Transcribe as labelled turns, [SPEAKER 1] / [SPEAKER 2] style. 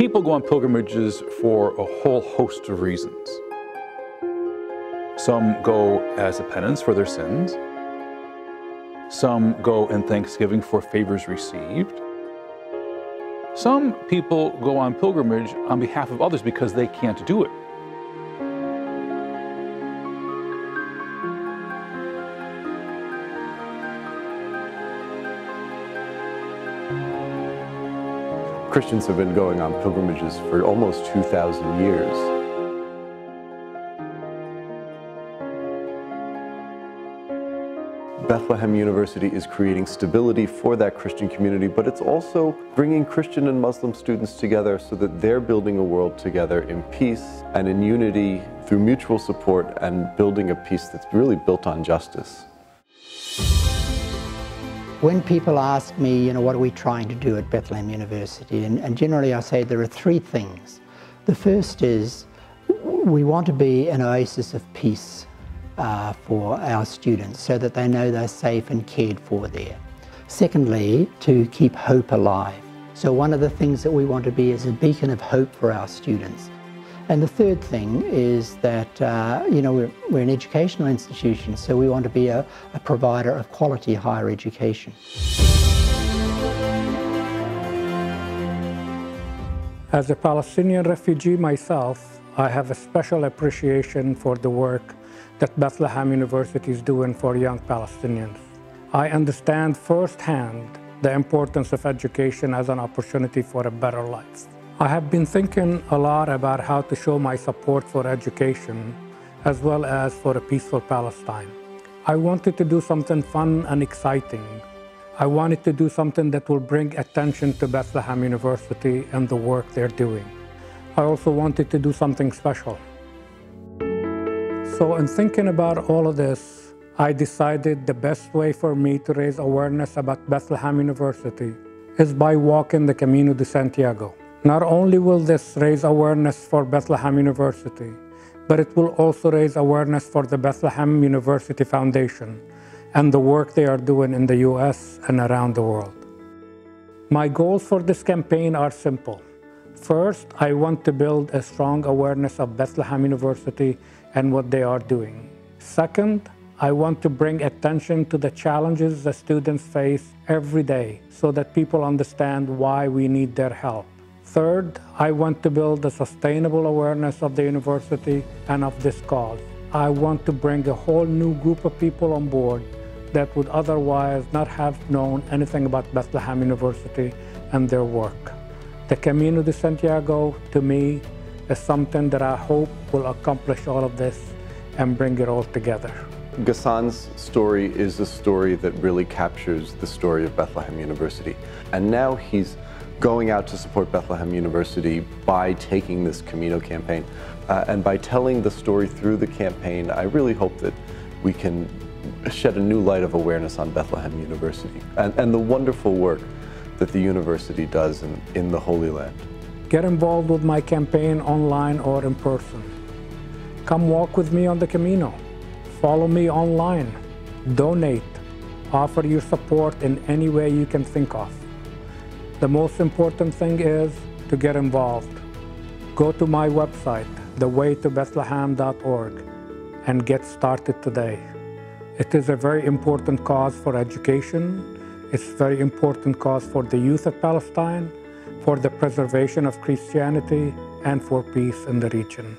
[SPEAKER 1] People go on pilgrimages for a whole host of reasons. Some go as a penance for their sins. Some go in thanksgiving for favors received. Some people go on pilgrimage on behalf of others because they can't do it.
[SPEAKER 2] Christians have been going on pilgrimages for almost 2,000 years. Bethlehem University is creating stability for that Christian community, but it's also bringing Christian and Muslim students together so that they're building a world together in peace and in unity through mutual support and building a peace that's really built on justice.
[SPEAKER 3] When people ask me, you know, what are we trying to do at Bethlehem University, and, and generally I say there are three things. The first is we want to be an oasis of peace uh, for our students so that they know they're safe and cared for there. Secondly, to keep hope alive. So one of the things that we want to be is a beacon of hope for our students. And the third thing is that, uh, you know, we're, we're, an educational institution, so we want to be a, a provider of quality higher education.
[SPEAKER 4] As a Palestinian refugee myself, I have a special appreciation for the work that Bethlehem University is doing for young Palestinians. I understand firsthand the importance of education as an opportunity for a better life. I have been thinking a lot about how to show my support for education as well as for a peaceful Palestine. I wanted to do something fun and exciting. I wanted to do something that will bring attention to Bethlehem University and the work they're doing. I also wanted to do something special. So in thinking about all of this, I decided the best way for me to raise awareness about Bethlehem University is by walking the Camino de Santiago. Not only will this raise awareness for Bethlehem University, but it will also raise awareness for the Bethlehem University Foundation and the work they are doing in the US and around the world. My goals for this campaign are simple. First, I want to build a strong awareness of Bethlehem University and what they are doing. Second, I want to bring attention to the challenges the students face every day so that people understand why we need their help. Third, I want to build a sustainable awareness of the university and of this cause. I want to bring a whole new group of people on board that would otherwise not have known anything about Bethlehem University and their work. The Camino de Santiago, to me, is something that I hope will accomplish all of this and bring it all together.
[SPEAKER 2] Ghassan's story is a story that really captures the story of Bethlehem University. And now he's going out to support Bethlehem University by taking this Camino campaign. Uh, and by telling the story through the campaign, I really hope that we can shed a new light of awareness on Bethlehem University and, and the wonderful work that the university does in, in the Holy Land.
[SPEAKER 4] Get involved with my campaign online or in person. Come walk with me on the Camino. Follow me online. Donate. Offer your support in any way you can think of. The most important thing is to get involved. Go to my website, thewaytobethlehem.org, and get started today. It is a very important cause for education. It's a very important cause for the youth of Palestine, for the preservation of Christianity, and for peace in the region.